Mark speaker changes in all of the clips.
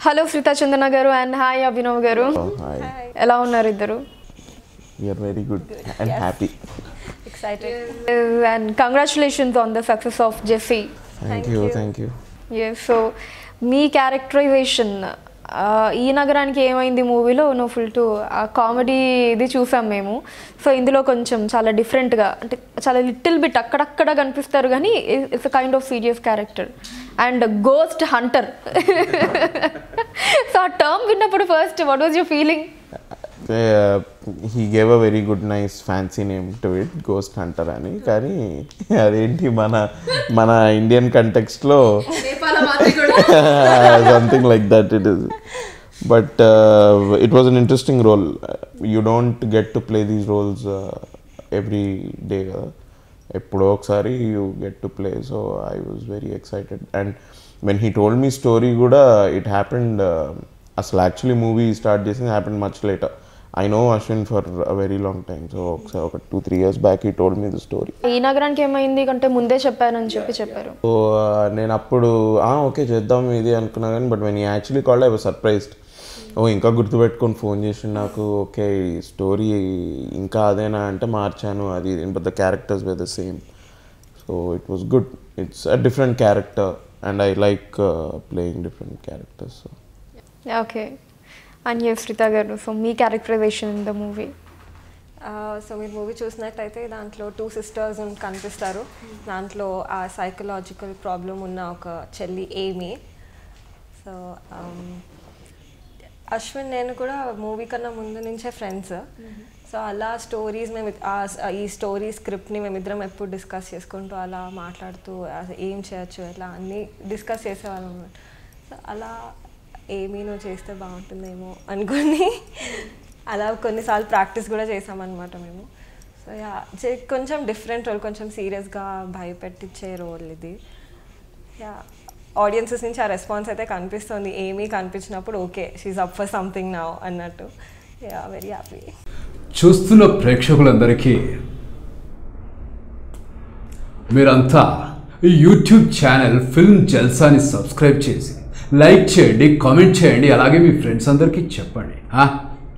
Speaker 1: Hello Shritha చందన గారు and hi Abhinav గారు.
Speaker 2: Hi
Speaker 1: ఎలా ఉన్నారు ఇద్దరు?
Speaker 2: We are very good and happy
Speaker 3: excited
Speaker 1: and congratulations on the success of జెఫీ
Speaker 2: thank you thank you
Speaker 1: so me characterization ఈ నగరానికి ఏమైంది మూవీలో? నో ఫుల్ టు ఆ కామెడీ ఇది చూసాం మేము. సో ఇందులో కొంచెం చాలా డిఫరెంట్గా అంటే చాలా లిటిల్ బిట్ అక్కడక్కడ కనిపిస్తారు కానీ it's a kind of serious character and ghost hunter so uh term విన్నప్పుడు first what was your feeling
Speaker 2: he gave a very good nice fancy name to it ghost hunter అని. కానీ అదేంటి మన మన Indian కంటెక్స్ట్లో something like that it is but it was an interesting role you don't get to play these roles every day కదా ఎప్పుడో ఒకసారి you get to play so I was very excited and when he told me story కూడా it happened అసలు actually movie start చేసింది happened much later I know Ashwin for a very long time so ఒకసారి ఒక two three years back he told me the story
Speaker 1: ఈ నగరానికి ఏమైంది? అంటే ముందే చెప్పారని చెప్పి చెప్పారు.
Speaker 2: సో నేను అప్పుడు ఓకే చేద్దాం ఇది అనుకున్నా కానీ but when he actually called I was surprised oh ఇంకా గుర్తుపెట్టుకొని ఫోన్ చేసి నాకు ఓకే స్టోరీ ఇంకా అదేనా? అంటే మార్చాను అది but the characters were the same so it was good it's a different character and I like playing different characters
Speaker 1: okay and yes Sritha గారు so me characterization in the movie
Speaker 3: so మీరు movie చూసినట్టయితే దాంట్లో two sisters కనిపిస్తారు. దాంట్లో ఆ psychological problem ఉన్న ఒక చెల్లి ఏమి సో అశ్విన్ నేను కూడా మూవీ కన్నా ముందు నుంచే ఫ్రెండ్స్ సో అలా స్టోరీస్ మేము ఈ స్టోరీ స్క్రిప్ట్ని మేమిద్దరం ఎప్పుడు డిస్కస్ చేసుకుంటూ అలా మాట్లాడుతూ ఏం చేయొచ్చు ఎలా అన్నీ డిస్కస్ చేసేవాళ్ళం అలా ఏమీ నువ్వు చేస్తే బాగుంటుందేమో అనుకొని అలా కొన్నిసార్లు ప్రాక్టీస్ కూడా చేసామన్నమాట మేము. సో యా చే- కొంచెం డిఫరెంట్ రోల్ కొంచెం సీరియస్గా భయపెట్టించే రోల్ ఇది. యా ఆడియన్సెస్ నుంచి ఆ రెస్పాన్స్ అయితే కనిపిస్తుంది. ఏమీ కనిపించినప్పుడు okay she's up for something now అన్నట్టు. యా వెరీ హ్యాపీ
Speaker 4: చూస్తున్న ప్రేక్షకులందరికీ మీరంతా యూట్యూబ్ ఛానల్ ఫిల్మ్ జల్సాని సబ్స్క్రైబ్ చేసి లైక్ చేయండి కామెంట్ చేయండి అలాగే మీ ఫ్రెండ్స్ అందరికీ చెప్పండి.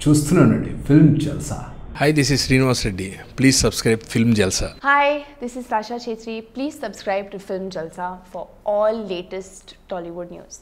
Speaker 4: చూస్తున్నానండి film Jalsa.
Speaker 5: Hi this is Srinivas Reddy please subscribe film Jalsa
Speaker 6: hi this is Rasha Chhetri please subscribe to film Jalsa for all latest Tollywood news